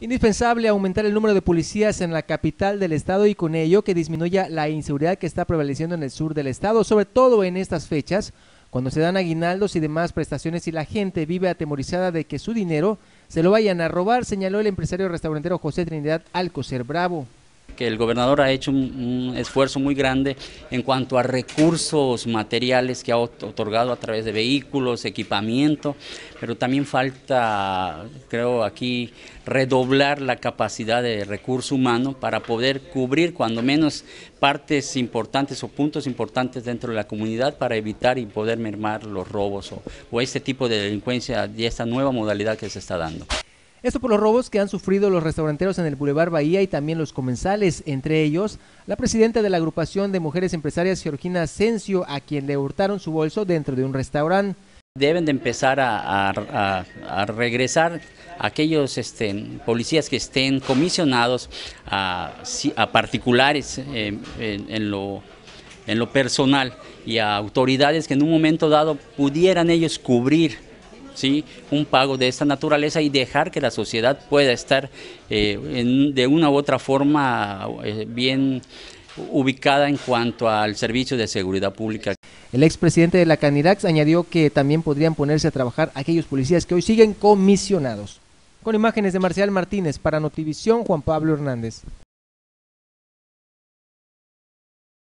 Indispensable aumentar el número de policías en la capital del estado y con ello que disminuya la inseguridad que está prevaleciendo en el sur del estado, sobre todo en estas fechas, cuando se dan aguinaldos y demás prestaciones y la gente vive atemorizada de que su dinero se lo vayan a robar, señaló el empresario restaurantero José Trinidad Alcocer Bravo que el gobernador ha hecho un, esfuerzo muy grande en cuanto a recursos materiales que ha otorgado a través de vehículos, equipamiento, pero también falta, creo aquí, redoblar la capacidad de recurso humano para poder cubrir cuando menos partes importantes o puntos importantes dentro de la comunidad para evitar y poder mermar los robos o, este tipo de delincuencia y esta nueva modalidad que se está dando. Esto por los robos que han sufrido los restauranteros en el Boulevard Bahía y también los comensales, entre ellos la presidenta de la agrupación de mujeres empresarias Georgina Asensio, a quien le hurtaron su bolso dentro de un restaurante. Deben de empezar a, regresar aquellos este, policías que estén comisionados a, particulares eh, en lo personal y a autoridades que en un momento dado pudieran ellos cubrir ¿sí? un pago de esta naturaleza y dejar que la sociedad pueda estar eh, de una u otra forma eh, bien ubicada en cuanto al servicio de seguridad pública. El expresidente de la Canirax añadió que también podrían ponerse a trabajar aquellos policías que hoy siguen comisionados. Con imágenes de Marcial Martínez para Notivisión, Juan Pablo Hernández.